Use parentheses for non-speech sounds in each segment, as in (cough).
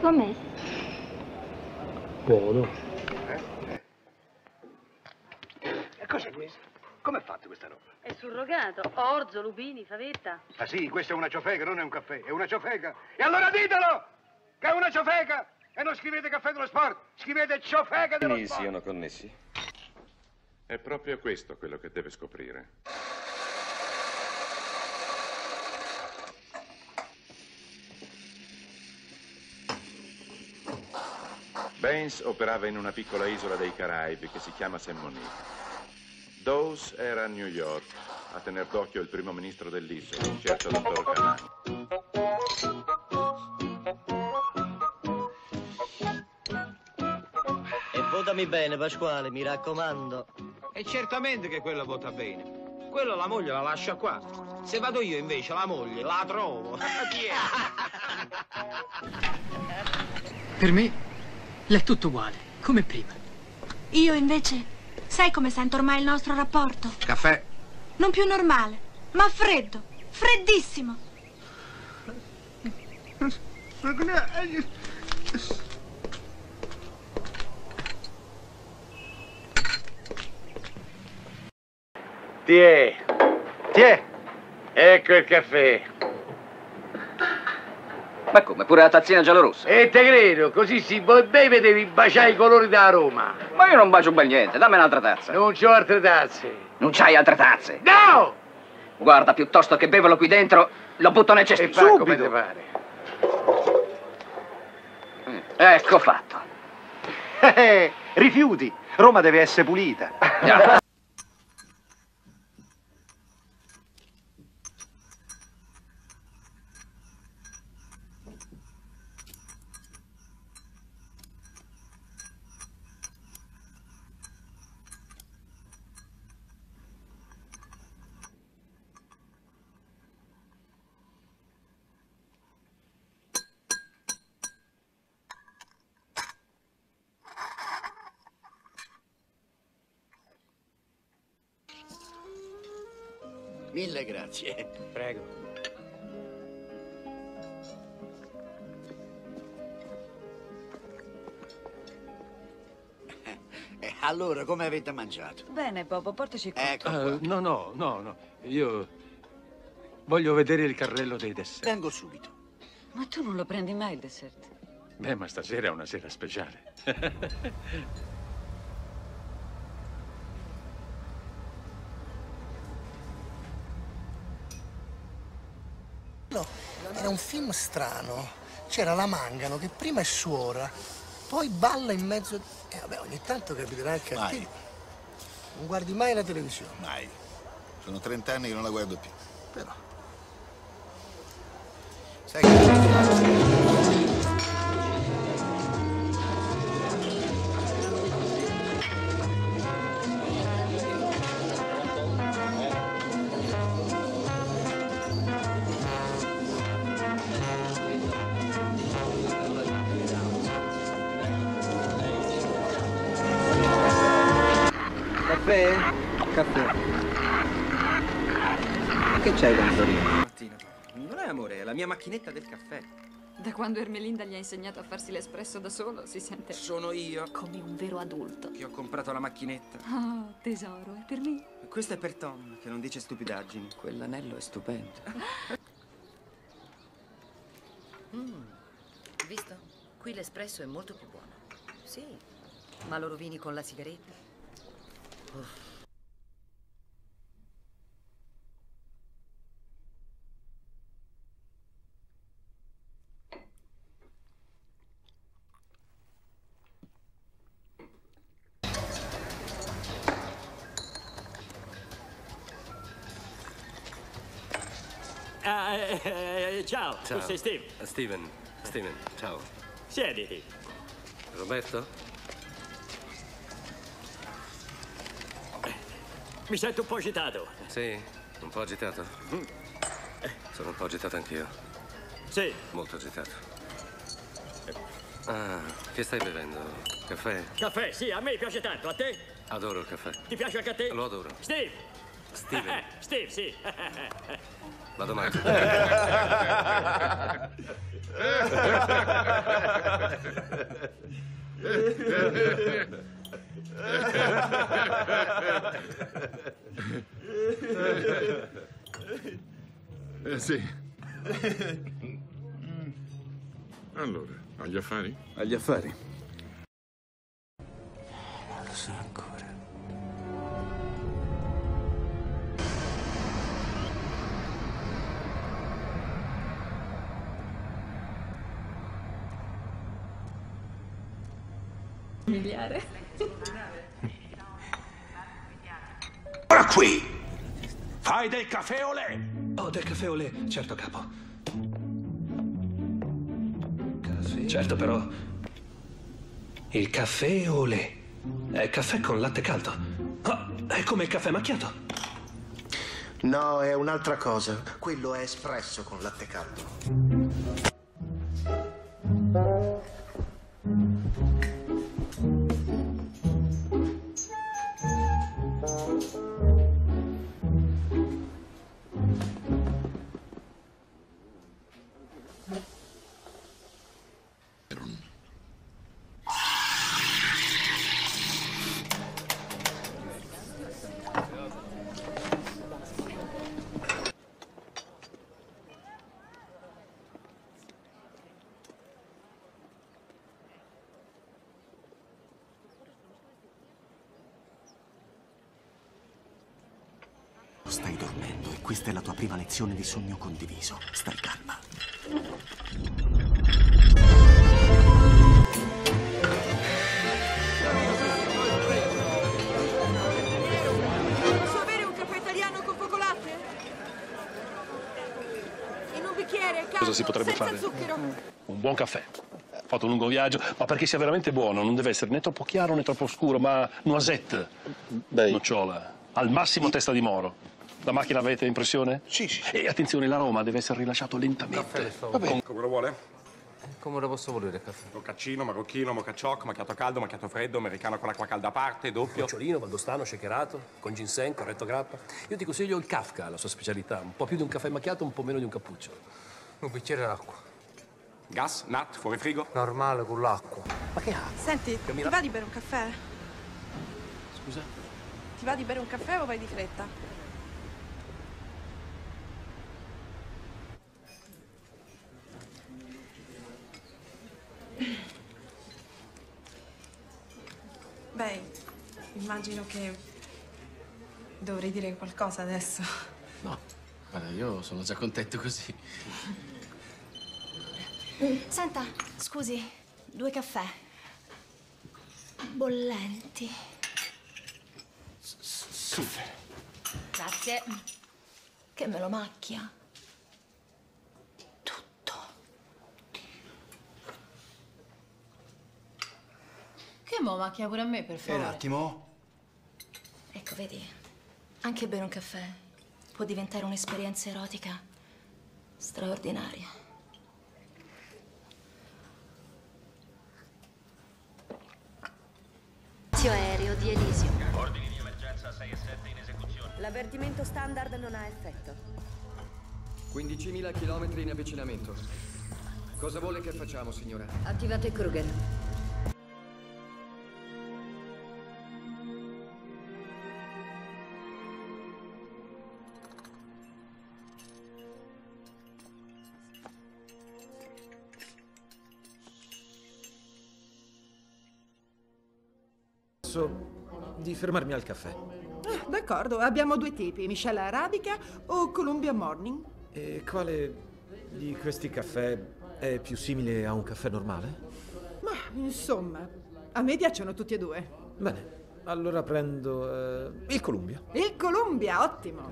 Ma com'è? Buono. E cos'è questo? Come è fatto questa roba? È surrogato. Orzo, lupini, favetta. Ah sì, questa è una ciofeca, non è un caffè, è una ciofeca. E allora ditelo! Che è una ciofeca! E non scrivete caffè dello sport, scrivete ciofeca dello sport! siano connessi. È proprio questo quello che deve scoprire. Baines operava in una piccola isola dei Caraibi che si chiama Saint Monique. Dawes era a New York a tener d'occhio il primo ministro dell'isola, un certo dottor Canani. E votami bene, Pasquale, mi raccomando. E certamente che quello vota bene. Quello la moglie la lascia qua. Se vado io invece la moglie la trovo. (laughs) Per me è tutto uguale, come prima. Io invece, sai come sento ormai il nostro rapporto? Caffè. Non più normale, ma freddo, freddissimo. Tiè, tiè, ecco il caffè. Ma come, pure la tazzina giallorossa? E te credo, così si beve devi baciare i colori da Roma. Ma io non bacio bel niente, dammi un'altra tazza. Non c'ho altre tazze. Non c'hai altre tazze? No! Guarda, piuttosto che beverlo qui dentro, lo butto nel E cestino. fa come te pare. Ecco fatto. Eh, (laughs) rifiuti. Roma deve essere pulita. Mille grazie. Prego. E allora, come avete mangiato? Bene, Bobo, portaci qui. Ecco Eh, qua. no, no, no, no. Io voglio vedere il carrello dei dessert. Vengo subito. Ma tu non lo prendi mai il dessert? Beh, ma stasera è una sera speciale. (laughs) No, era un film strano. C'era la Mangano che prima è suora, poi balla in mezzo. E vabbè, ogni tanto capiterà anche a Mai. te. Non guardi mai la televisione. Mai. Sono 30 anni che non la guardo più. Però. Sai che. Caffè? Caffè. Che c'hai dentro lì? Martina, non è amore, è la mia macchinetta del caffè. Da quando Ermelinda gli ha insegnato a farsi l'espresso da solo, si sente Sono io come un vero adulto. che ho comprato la macchinetta. Oh, tesoro, è per me. Questo è per Tom, che non dice stupidaggini. Quell'anello è stupendo. Mm. Visto? Qui l'espresso è molto più buono. Sì, ma lo rovini con la sigaretta? Uff. Ah, eh, eh, ciao, Ciao. tu sei Steve. Steven, Steven, ciao. Siediti. Roberto? Mi sento un po' agitato. Sì, un po' agitato. Sono un po' agitato anch'io. Sì. Molto agitato. Ah, che stai bevendo? Caffè? Caffè, sì, a me piace tanto. A te? Adoro il caffè. Ti piace anche a te? Lo adoro. Steve, Steven. (laughs) Steve, sì. (laughs) Vado avanti. (laughs) Eh sì. Allora, agli affari? Agli affari. Familiare. Ora qui! Fai del caffè olè! Oh, del caffè olè, certo capo. Caffè. Certo, però. Il caffè olè. È caffè con latte caldo. Oh, è come il caffè macchiato. No, è un'altra cosa. Quello è espresso con latte caldo. Stai dormendo e questa è la tua prima lezione di sogno condiviso. Stai calma. Bicchiere, caldo, Cosa si potrebbe senza fare? zucchero. Un buon caffè. Fatto un lungo viaggio, ma perché sia veramente buono, non deve essere né troppo chiaro né troppo scuro, ma noisette, nocciola, al massimo testa di moro. La macchina avete impressione? Sì, sì. E attenzione, l'aroma deve essere rilasciato lentamente. Come lo vuole? Come lo posso volere il caffè? Mocaccino, marocchino, mocacciocco, macchiato caldo, macchiato freddo, americano con acqua calda a parte, doppio. Nocciolino, valdostano, shakerato, con ginseng, corretto grappa. Io ti consiglio il Kafka, la sua specialità. Un po' più di un caffè macchiato, un po' meno di un cappuccio. Un bicchiere d'acqua. Gas, nat, fuori frigo? Normale con l'acqua. Ma che ha? Senti, ti va di bere un caffè? Scusa? Ti va di bere un caffè o vai di fretta? Beh, immagino che dovrei dire qualcosa adesso. No, guarda, io sono già contento così. Senta, scusi, due caffè. Bollenti. Super. Grazie. Che me lo macchia. Che mo macchia pure a me, per favore. Un attimo. Vedi, anche bere un caffè può diventare un'esperienza erotica straordinaria. Servizio aereo di Elysium. Ordini di emergenza 6 e 7 in esecuzione. L'avvertimento standard non ha effetto. 15.000 km in avvicinamento. Cosa vuole che facciamo, signora? Attivate Kruger. Penso di fermarmi al caffè. Eh, d'accordo, abbiamo due tipi, Michelle Arabica o Columbia Morning. E quale di questi caffè è più simile a un caffè normale? Ma, insomma, a me piacciono tutti e due. Bene, allora prendo eh, il Columbia. Il Columbia, ottimo.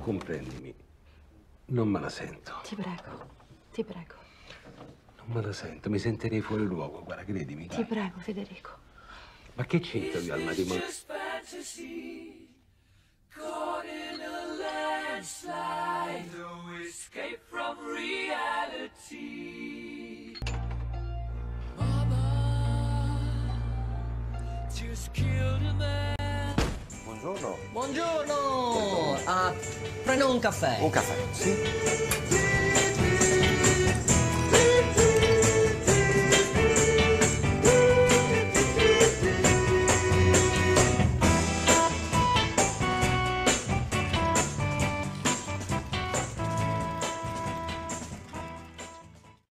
Comprendimi, non me la sento. Ti prego, ti prego, Non me la sento, mi sentirei fuori luogo, guarda, credimi. ti dai. prego, Federico. Ma che c'entra io al matrimonio? Buongiorno. Buongiorno! Ah, prendo un caffè. Un caffè, sì.